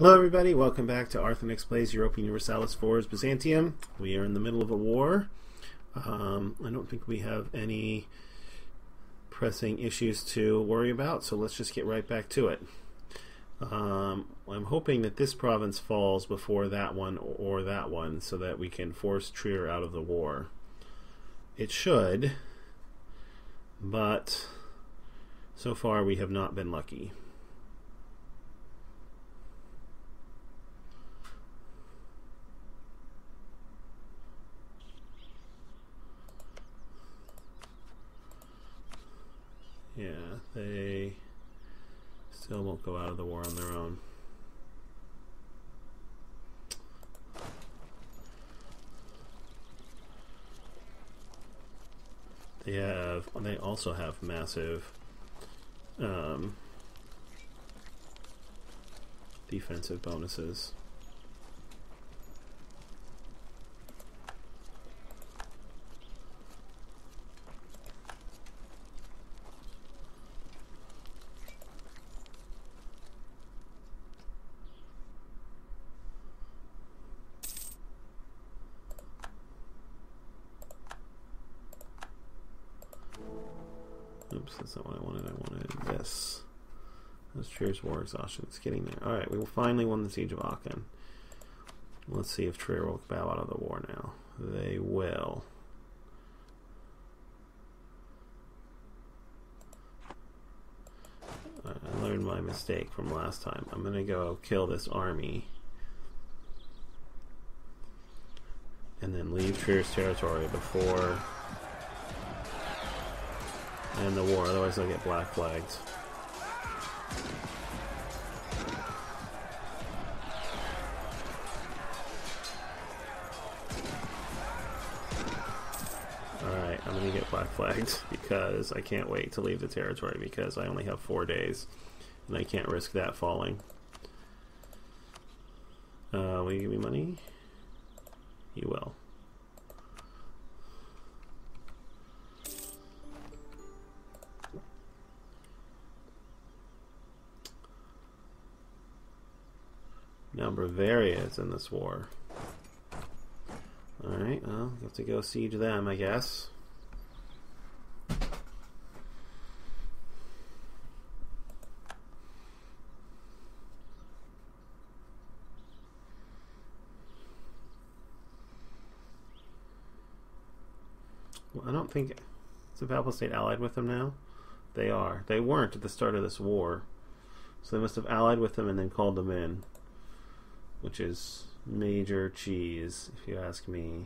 Hello, everybody. Welcome back to Arthenex Plays Europa Universalis Fours Byzantium. We are in the middle of a war. Um, I don't think we have any pressing issues to worry about, so let's just get right back to it. Um, I'm hoping that this province falls before that one or that one so that we can force Trier out of the war. It should, but so far we have not been lucky. Yeah, they still won't go out of the war on their own. They have. They also have massive um, defensive bonuses. Oops, that's not what I wanted. I wanted this. That's Trier's War Exhaustion. It's getting there. Alright, we will finally won the Siege of Aachen. Let's see if Trier will bow out of the war now. They will. I learned my mistake from last time. I'm going to go kill this army. And then leave Trier's territory before end the war, otherwise I'll get black flags. I'm gonna get black flagged because I can't wait to leave the territory because I only have four days and I can't risk that falling. Uh, will you give me money? You will. Now Bavaria is in this war. Alright, well, you have to go siege them, I guess. I don't think... Is the State allied with them now? They are. They weren't at the start of this war. So they must have allied with them and then called them in which is major cheese, if you ask me.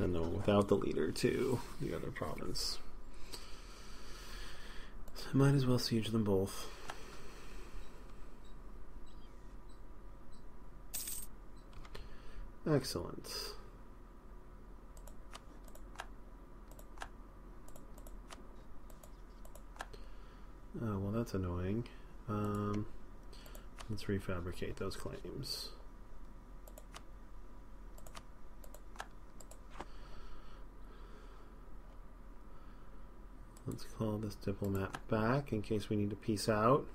send them without the leader to the other province. So I might as well siege them both. Excellent. Oh, well, that's annoying. Um, let's refabricate those claims. Let's call this diplomat back in case we need to peace out.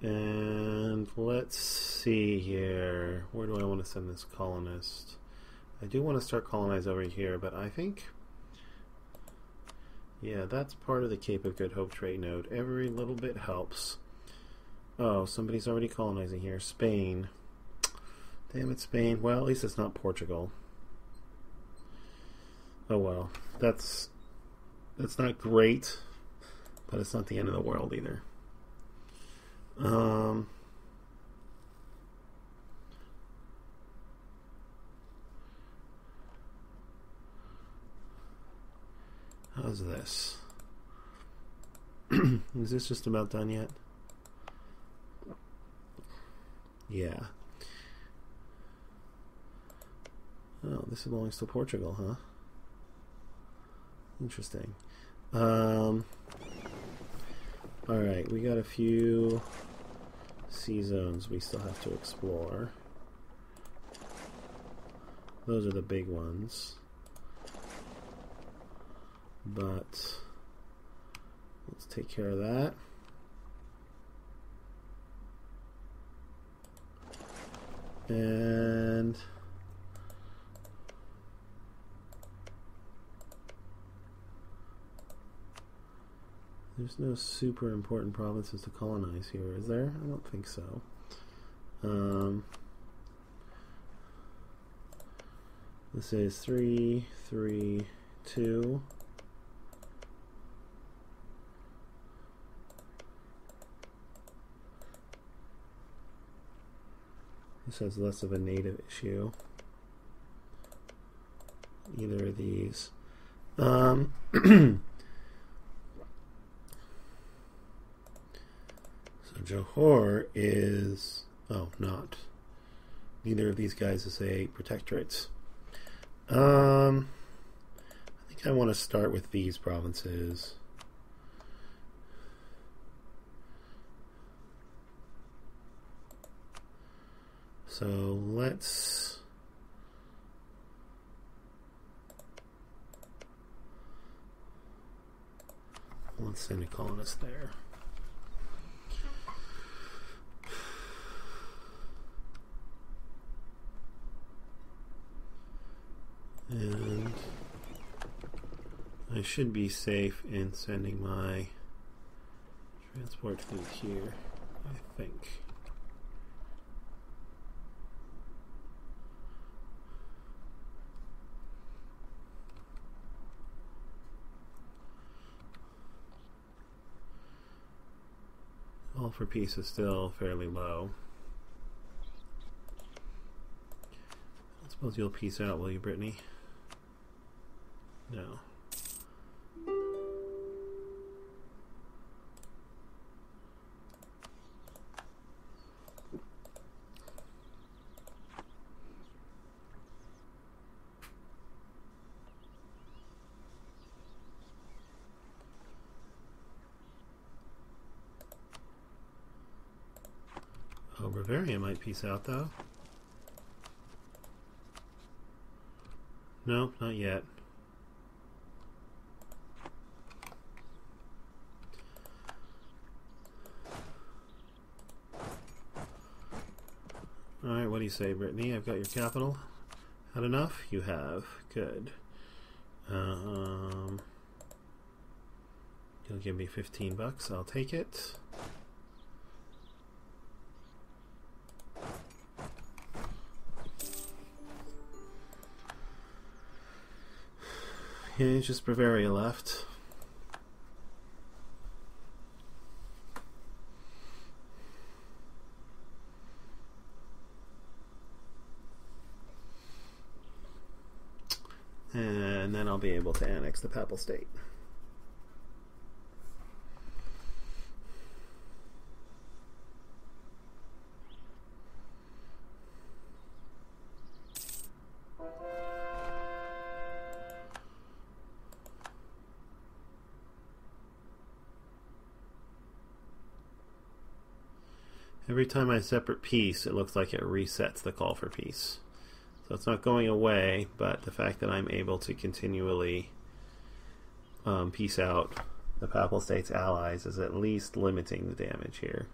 And let's see here. Where do I want to send this colonist? I do want to start colonize over here, but I think... Yeah, that's part of the Cape of Good Hope trade node. Every little bit helps. Oh, somebody's already colonizing here. Spain. Damn it, Spain. Well, at least it's not Portugal. Oh well. That's that's not great, but it's not the end of the world either. Um How's this? Is this just about done yet? Yeah. Oh, this belongs to Portugal, huh? Interesting. Um, all right, we got a few sea zones we still have to explore. Those are the big ones. But let's take care of that. And there's no super important provinces to colonize here, is there? I don't think so. Um, this is three, three, two. This has less of a native issue. Either of these. Um, Johor is oh not. Neither of these guys is a protectorate. Um, I think I want to start with these provinces. So let's let's send a colonist there. And I should be safe in sending my transport fleet here, I think. All for peace is still fairly low. I suppose you'll peace out, will you, Brittany? No. Oh, Peace out, though. No, not yet. Alright, what do you say, Brittany? I've got your capital. Had enough? You have. Good. Um, you'll give me 15 bucks. I'll take it. It's just Bavaria left. And then I'll be able to annex the Papal State. Every time I separate peace, it looks like it resets the call for peace. So it's not going away, but the fact that I'm able to continually um, peace out the Papal States allies is at least limiting the damage here.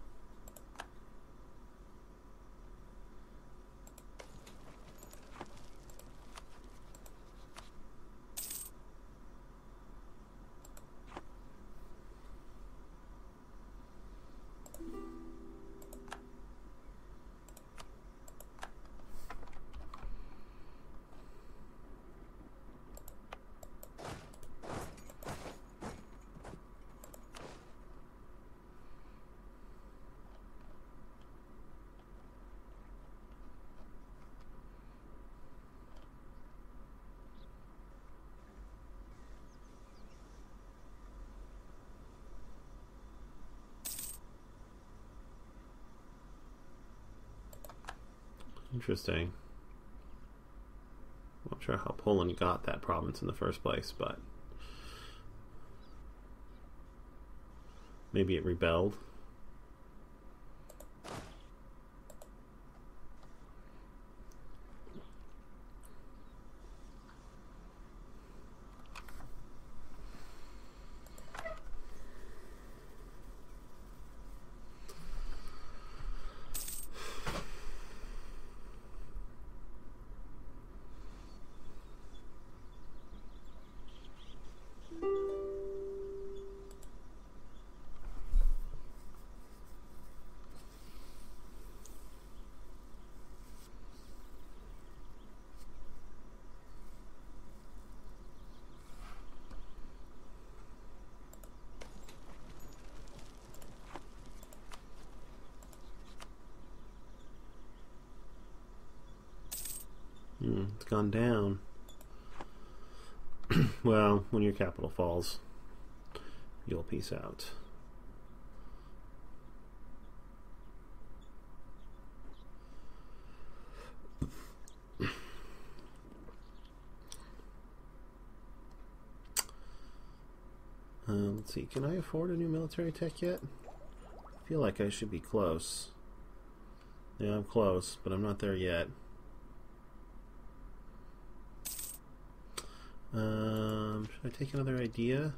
Interesting. I'm not sure how Poland got that province in the first place, but maybe it rebelled. Hmm, down. well, when your capital falls, you'll peace out. Uh, let's see, can I afford a new military tech yet? I feel like I should be close. Yeah, I'm close, but I'm not there yet. Um, should I take another idea?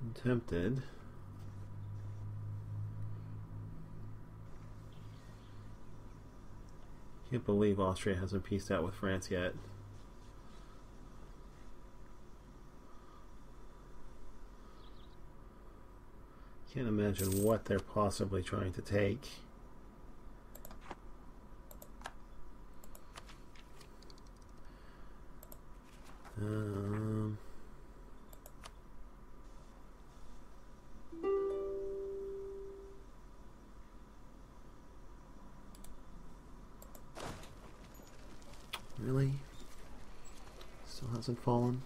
I'm tempted. Can't believe Austria hasn't pieced out with France yet. Can't imagine what they're possibly trying to take. Um, really? Still hasn't fallen?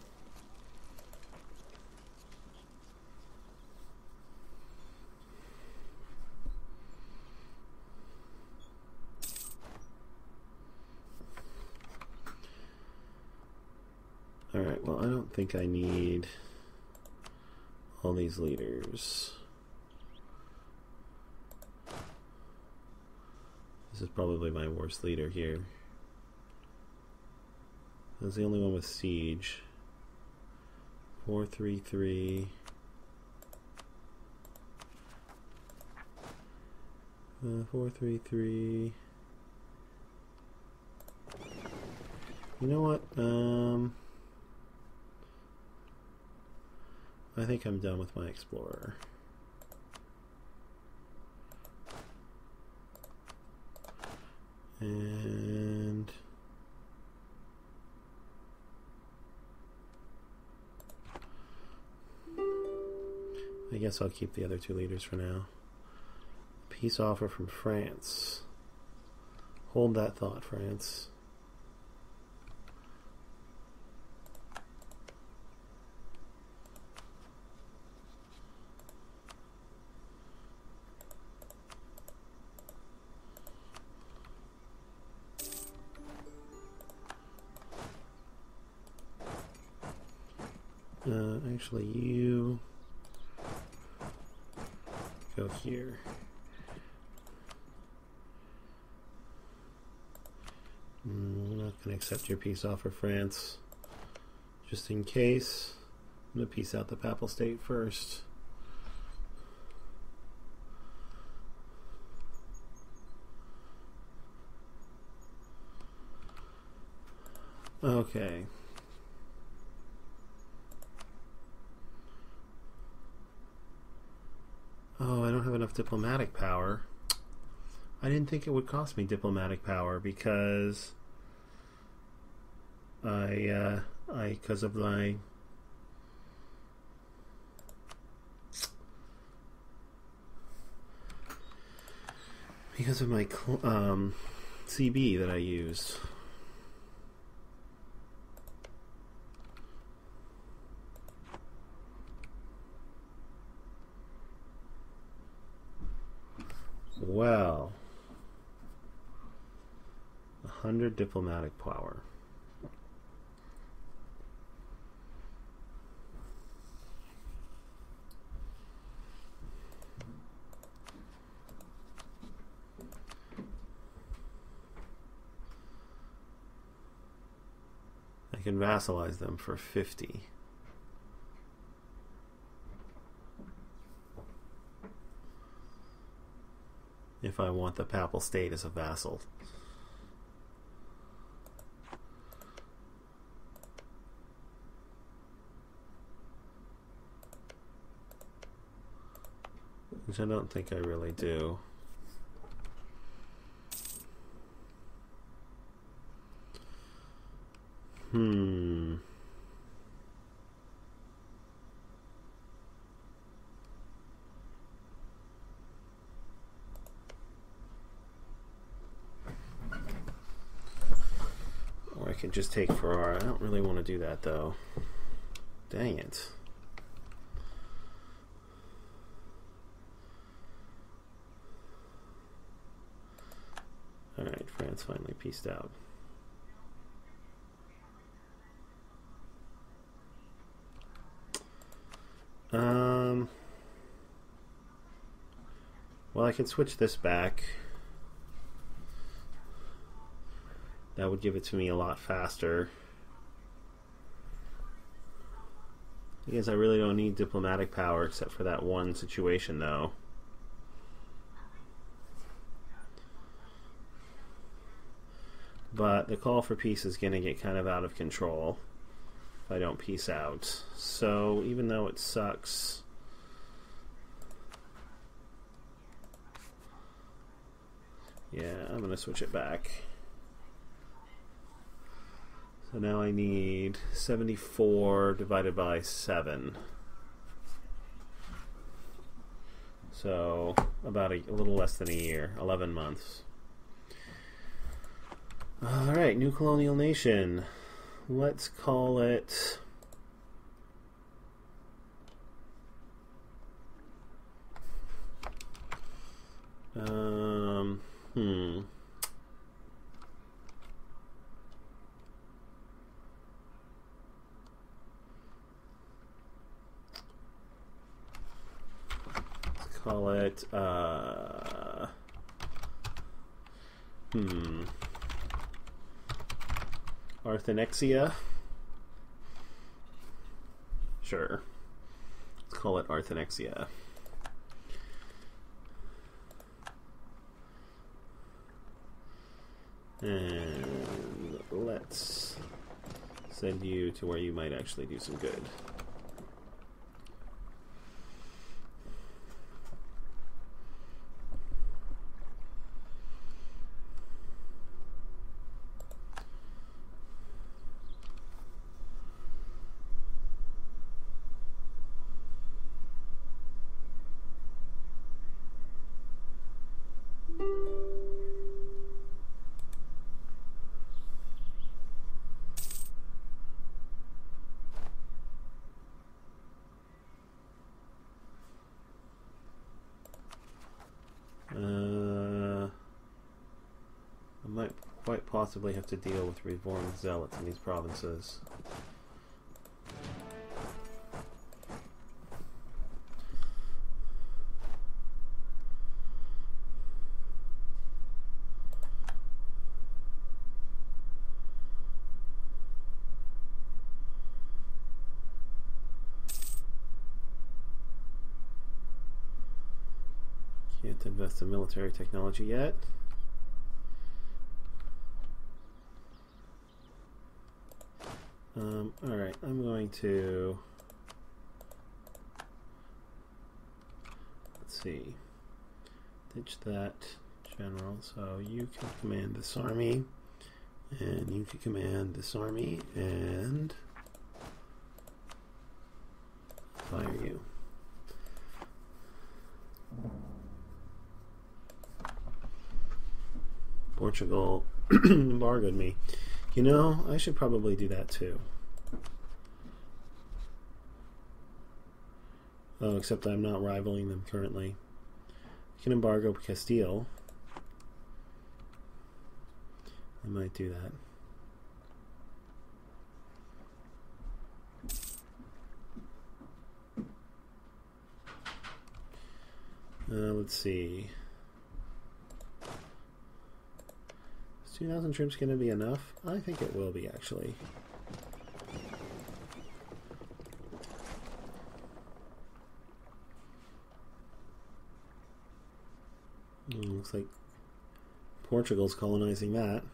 Alright, well, I don't think I need all these leaders. This is probably my worst leader here. That's the only one with siege. Four three three. Uh, four three three. You know what? Um, I think I'm done with my explorer. And I guess I'll keep the other two leaders for now. Peace offer from France. Hold that thought, France. Actually, you go here. Mm, I'm not going to accept your peace offer, France. Just in case, I'm going to peace out the Papal State first. Okay. Diplomatic power. I didn't think it would cost me diplomatic power because I, uh, I, because of my because of my um, CB that I used. Well, a hundred diplomatic power. I can vassalize them for 50. If I want the papal state as a vassal. Which I don't think I really do. Hmm. Or I could just take Ferrara. I don't really want to do that though. Dang it. Alright, France finally pieced out. Um, well, I can switch this back. That would give it to me a lot faster. Because I really don't need diplomatic power except for that one situation, though. But the call for peace is going to get kind of out of control. If I don't peace out. So even though it sucks, yeah, I'm going to switch it back. So now I need 74 divided by 7. So about a, a little less than a year, 11 months. All right, new colonial nation let's call it um, hmm call it uh, hmm Arthanexia. Sure. Let's call it Arthanexia. And let's send you to where you might actually do some good. Possibly have to deal with reborn zealots in these provinces. Can't invest in military technology yet. Um, Alright, I'm going to... Let's see. Ditch that general. So you can command this army. And you can command this army. And... Fire you. Portugal embargoed me. You know, I should probably do that too. Oh, except I'm not rivaling them currently. can embargo Castile. I might do that. Uh, let's see. 2,000 troops going to be enough? I think it will be, actually. Looks like Portugal's colonizing that.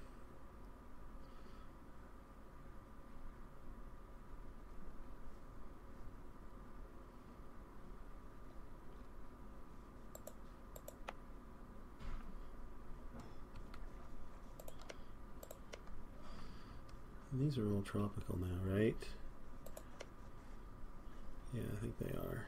Are all tropical now, right? Yeah, I think they are.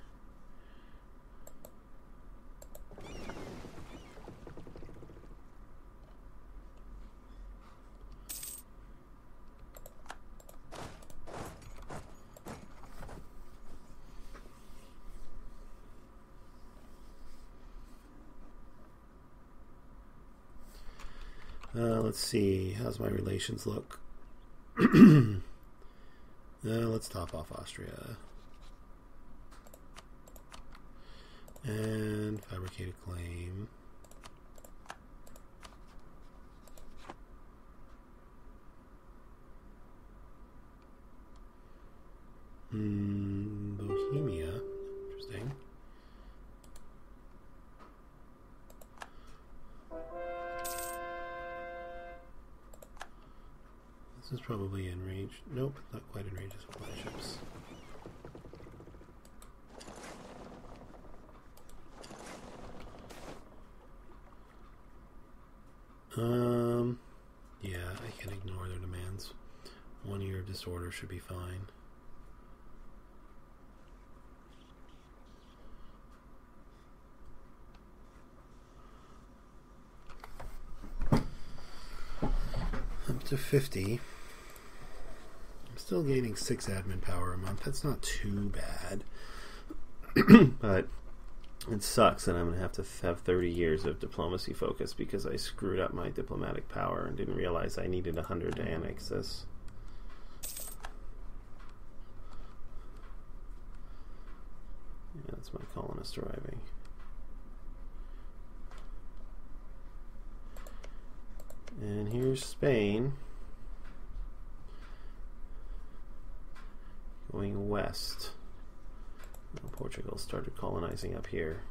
Uh, let's see. How's my relations look? let's top off Austria. And fabricate a claim. This is probably in range. Nope, not quite in range of supply ships. Um, yeah, I can ignore their demands. One year of disorder should be fine. Up to 50. Still gaining 6 admin power a month. That's not too bad. but it sucks that I'm going to have to have 30 years of diplomacy focus because I screwed up my diplomatic power and didn't realize I needed 100 to annex this. Yeah, that's my colonist arriving. And here's Spain going west. Portugal started colonizing up here.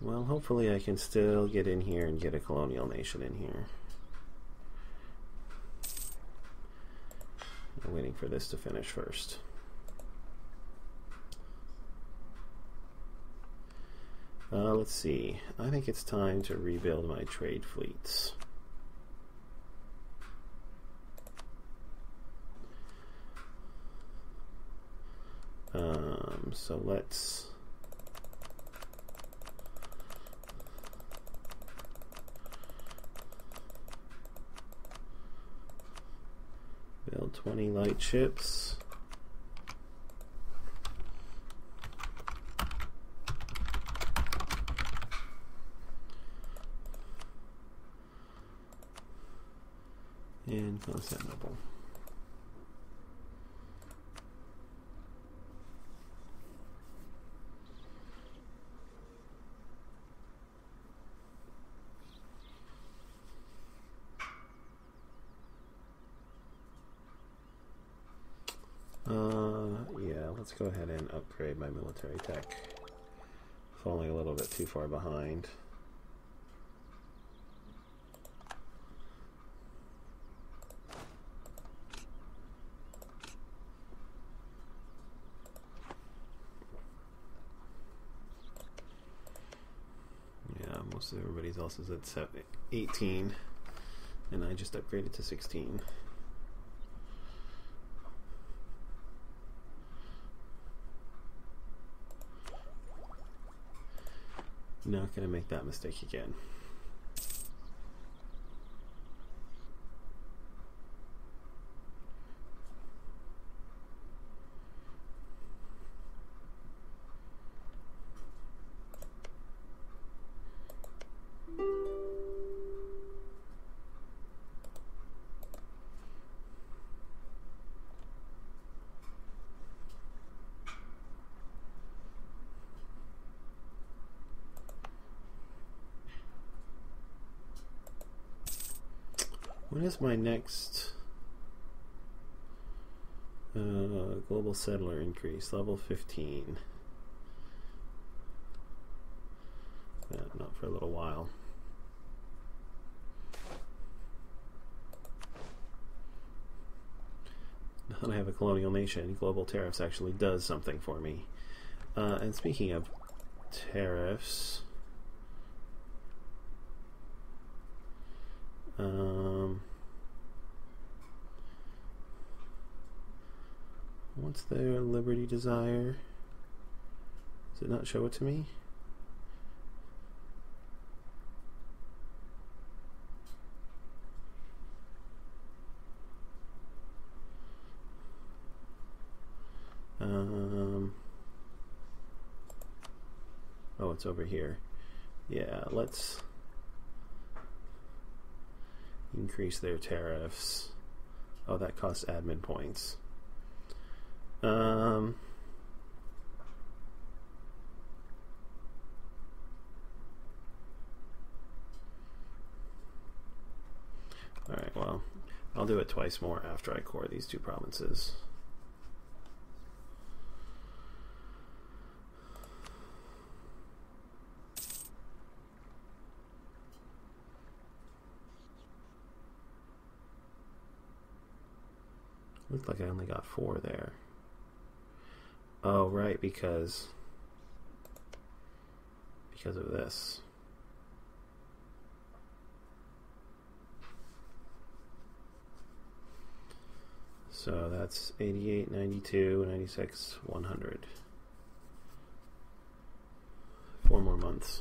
Well, hopefully I can still get in here and get a colonial nation in here. I'm waiting for this to finish first. Uh, let's see. I think it's time to rebuild my trade fleets. Um, so let's build 20 light ships. in Constantinople. Uh, yeah, let's go ahead and upgrade my military tech. Falling a little bit too far behind. Yeah, most of everybody's else is at 18, and I just upgraded to 16. Not going to make that mistake again. When is my next uh, global settler increase? Level 15. Yeah, not for a little while. Now that I have a colonial nation, global tariffs actually does something for me. Uh, and speaking of tariffs, um, what's their liberty desire? Does it not show it to me? Um, oh, it's over here. Yeah, let's increase their tariffs. Oh, that costs admin points. Um, Alright, well, I'll do it twice more after I core these two provinces. Looked like I only got four there. Oh, right, because because of this. So that's 88, 92, 96, 100. Four more months.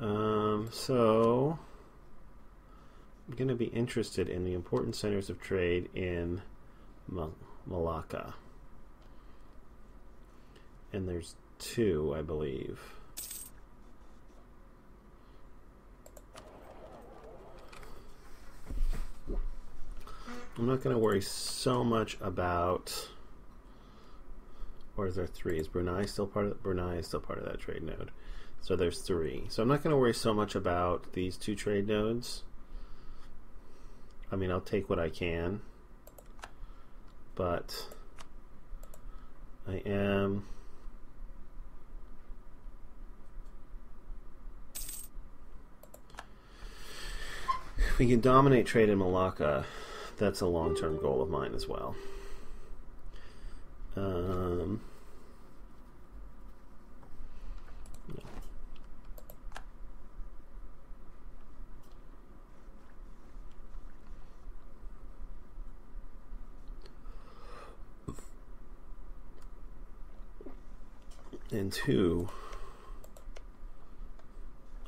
Um, so I'm going to be interested in the important centers of trade in Mal- Malacca. And there's two, I believe. I'm not going to worry so much about. Or is there three? Is Brunei still part of Brunei is still part of that trade node? So there's three. So I'm not going to worry so much about these two trade nodes. I mean, I'll take what I can, but I am. If we can dominate trade in Malacca, that's a long term goal of mine as well. Um, and two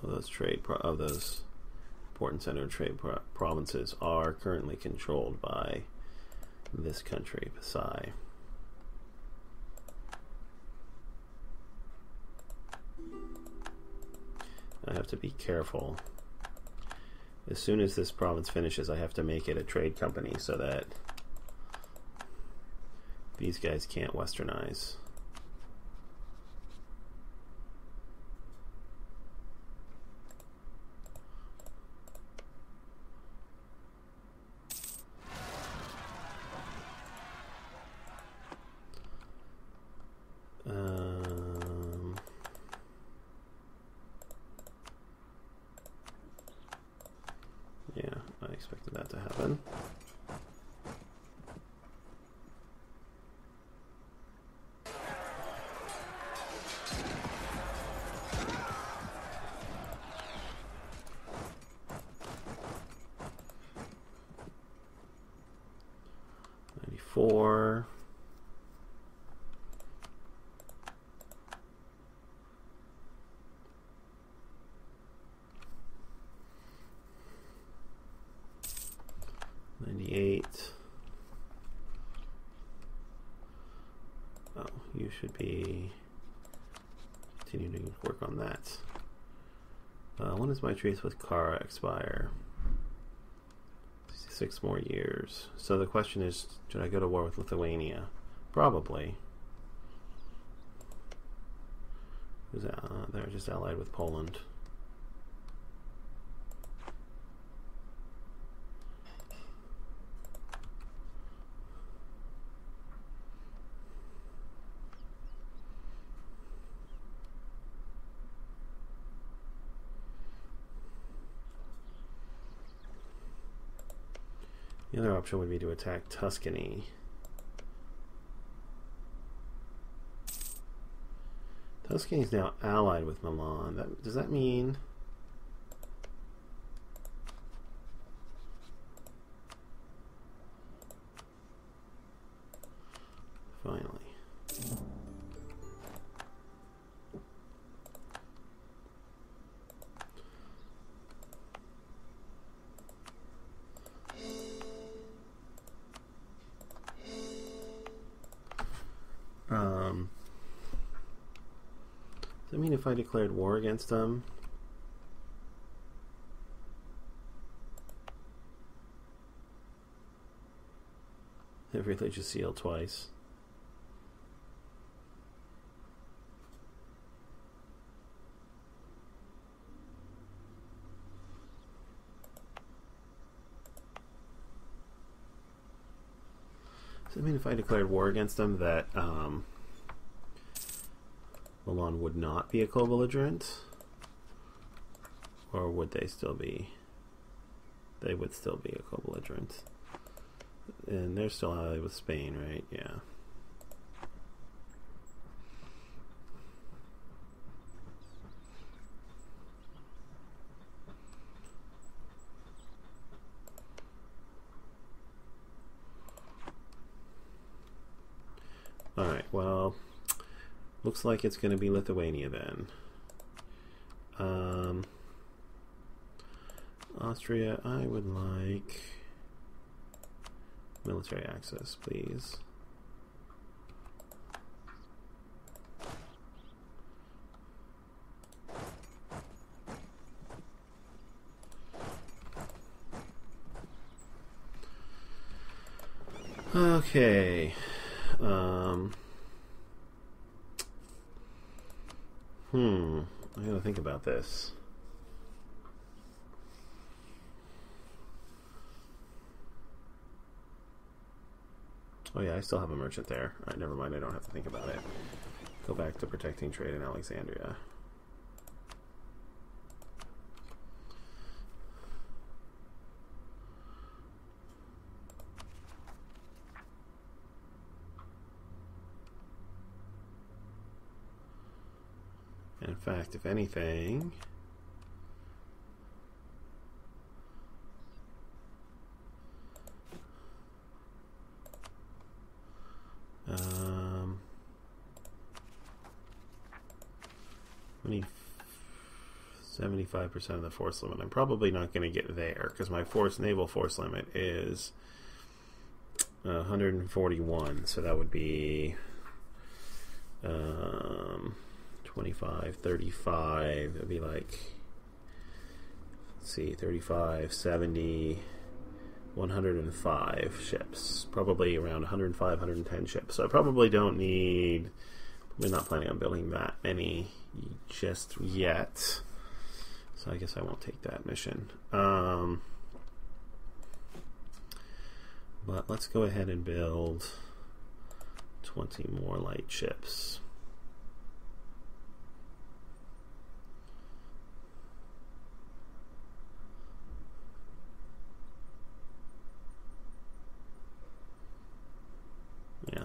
of those trade of those important center trade pro- provinces are currently controlled by this country, Pasai. I have to be careful. As soon as this province finishes, I have to make it a trade company so that these guys can't westernize. Um, yeah, I expected that to happen. Ninety-four. Ninety-eight. Oh, you should be continuing to work on that. Uh, when my trace with Kara expire? Six more years. So the question is, should I go to war with Lithuania? Probably. That, uh, they're just allied with Poland. The other option would be to attack Tuscany. Tuscany is now allied with Milan. That, does that mean... declared war against them? Have religious seal twice. Does that mean if I declared war against them that um, Milan would not be a co-belligerent? Or would they still be? They would still be a co-belligerent. And they're still allied with Spain, right? Yeah. Alright, well, looks like it's going to be Lithuania then. Um, Austria, I would like military access, please. Okay. Um, hmm. I gotta think about this. Oh yeah, I still have a merchant there. Alright, never mind, I don't have to think about it. Go back to protecting trade in Alexandria. Fact, if anything, um, we need 75% of the force limit. I'm probably not going to get there because my force naval force limit is uh, 141. So that would be um, 25, 35. It'd be like, let's see, 35, 70, 105 ships. Probably around 105, 110 ships. So I probably don't need, we're not planning on building that many just yet. So I guess I won't take that mission. Um, but let's go ahead and build 20 more light ships. Yeah.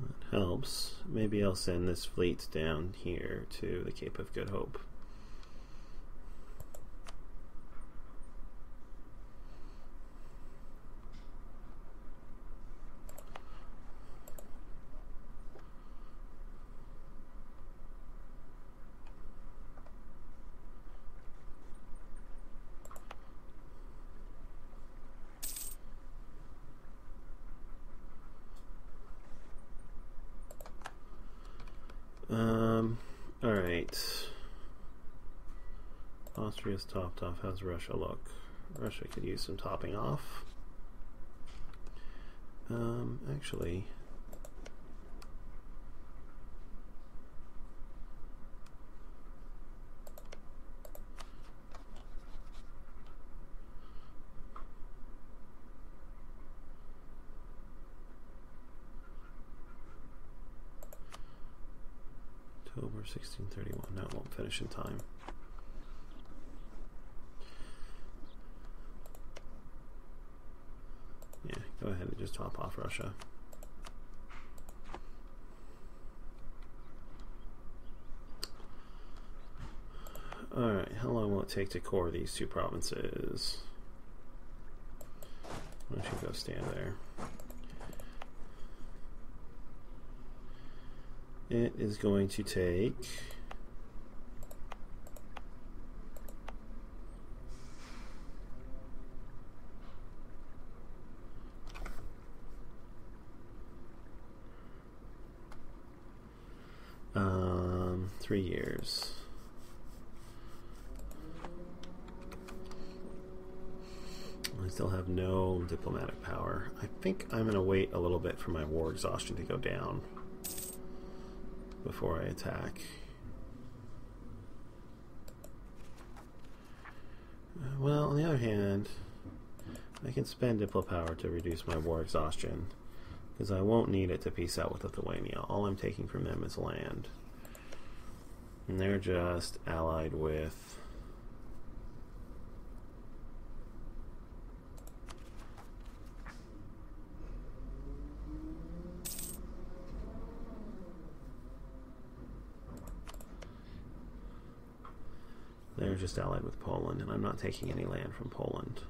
That helps. I'll send this fleet down here to the Cape of Good Hope. Um, all right. Austria's topped off. How's Russia look? Russia could use some topping off. Um, actually, time. Yeah, go ahead and just top off Russia. Alright, how long will it take to core these two provinces? Why don't you go stand there? It is going to take um, years. I still have no diplomatic power. I think I'm going to wait a little bit for my war exhaustion to go down before I attack. Uh, well, on the other hand, I can spend Diplo power to reduce my war exhaustion, because I won't need it to peace out with Lithuania. All I'm taking from them is land. And they're just allied with They're just allied with Poland, and I'm not taking any land from Poland.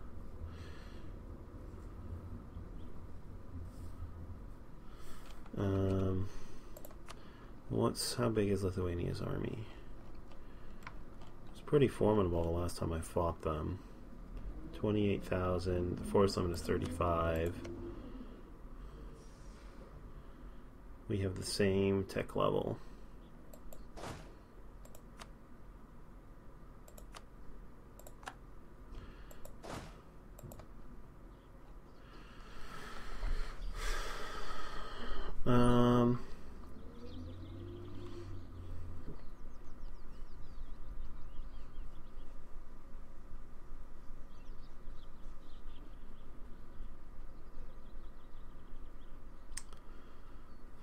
Um, what's how big is Lithuania's army? It's pretty formidable the last time I fought them. Twenty-eight thousand. The force limit is thirty-five. We have the same tech level. Um,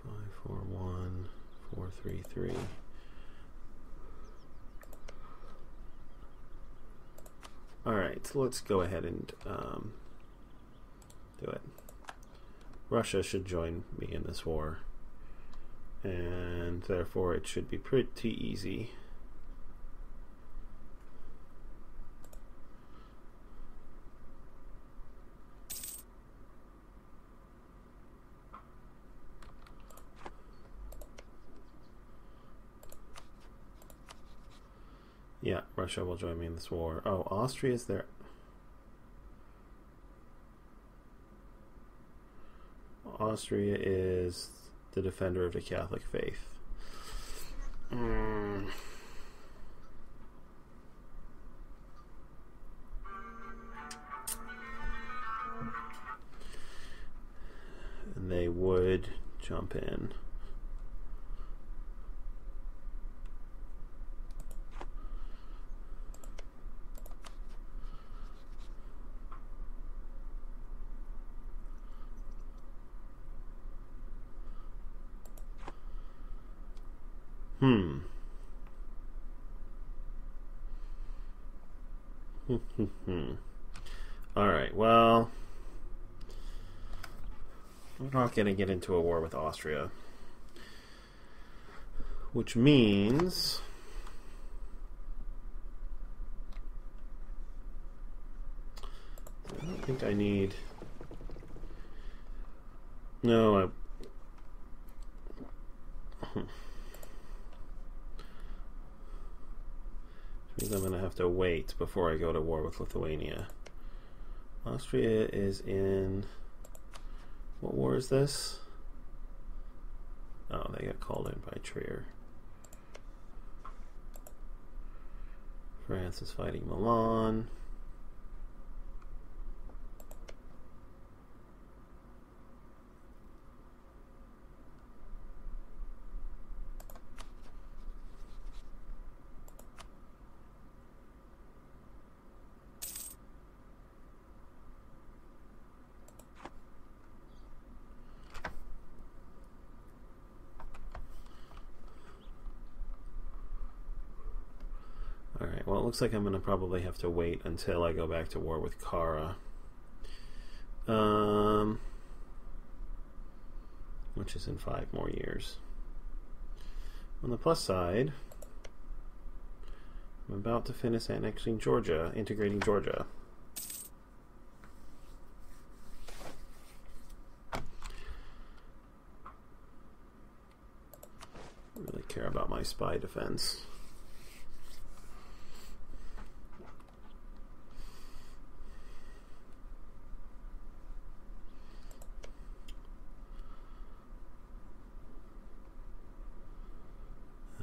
five, four, one, four, three. All right, so let's go ahead and um, do it. Russia should join me in this war, and therefore it should be pretty easy. Yeah, Russia will join me in this war. Oh, Austria is there. Austria is the defender of the Catholic faith. Mm. And they would jump in. Hmm. All right. Well, we're not going to get into a war with Austria, which means I don't think I need. No, I. means I'm going to have to wait before I go to war with Lithuania. Austria is in... What war is this? Oh, they got called in by Trier. France is fighting Milan. Looks like I'm going to probably have to wait until I go back to war with Kara. Um, which is in five more years. On the plus side, I'm about to finish annexing Georgia, integrating Georgia. Really care about my spy defense.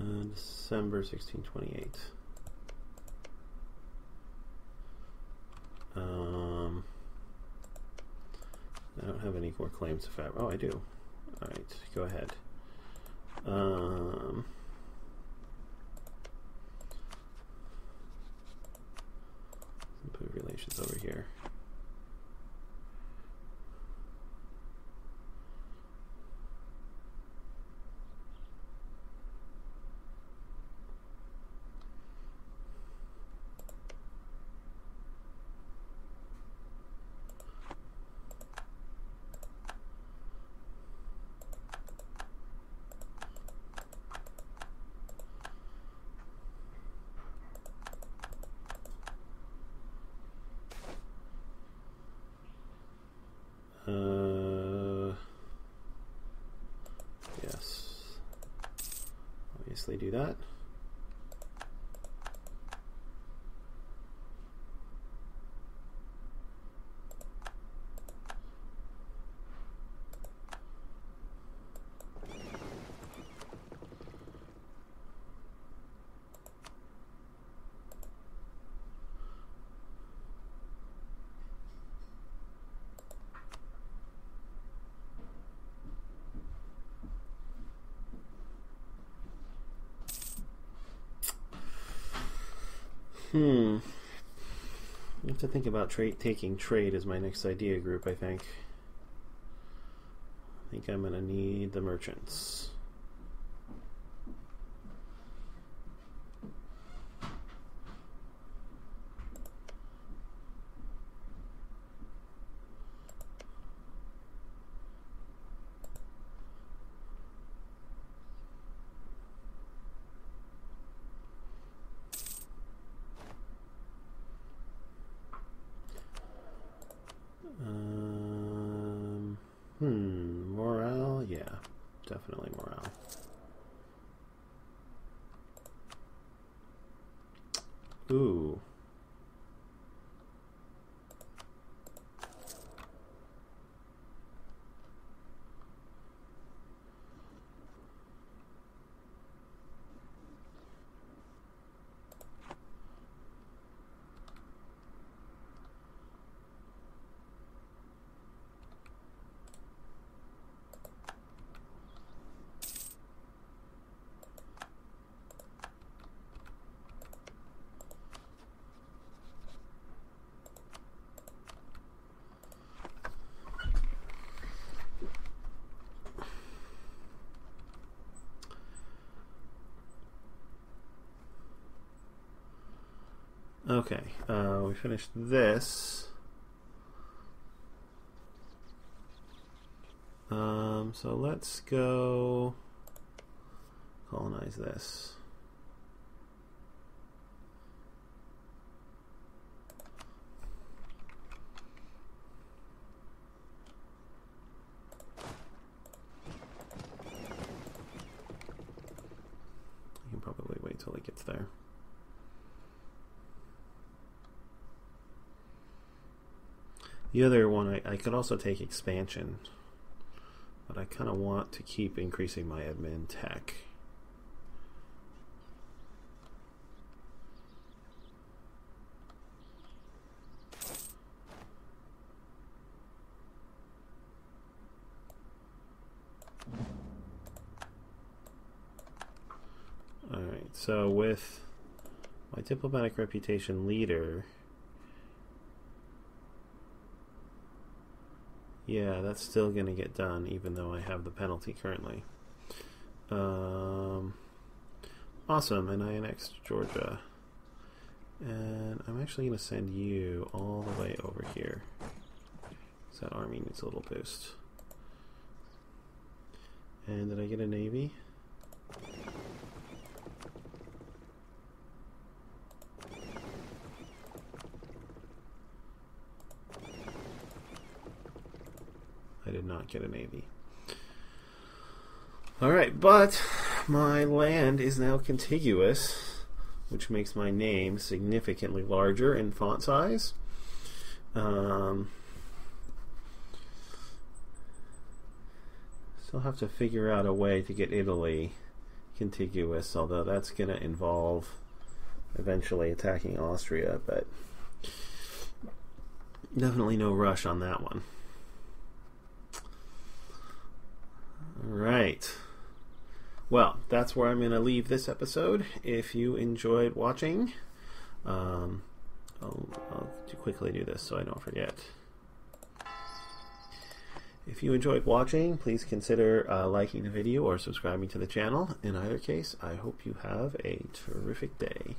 Uh, December 1628. Um, I don't have any more claims to fab. Oh, I do. All right, go ahead. Um, put relations over here. Uh, yes. Obviously, do that. Hmm. I have to think about trade taking trade as my next idea group, I think. I think I'm gonna need the merchants. Um, hmm, morale? Yeah, definitely morale. Ooh. Okay, uh, we finished this. Um, so let's go colonize this. The other one, I, I could also take expansion, but I kind of want to keep increasing my admin tech. Alright, so with my diplomatic reputation leader, Yeah, that's still going to get done, even though I have the penalty currently. Um, awesome, and I annexed Georgia. And I'm actually going to send you all the way over here. So that army needs a little boost. And did I get a navy? I did not get a navy. Alright, but my land is now contiguous, which makes my name significantly larger in font size. Um, still have to figure out a way to get Italy contiguous, although that's going to involve eventually attacking Austria, but definitely no rush on that one. Right. Well, that's where I'm going to leave this episode. If you enjoyed watching, um, I'll, I'll quickly do this so I don't forget. If you enjoyed watching, please consider uh, liking the video or subscribing to the channel. In either case, I hope you have a terrific day.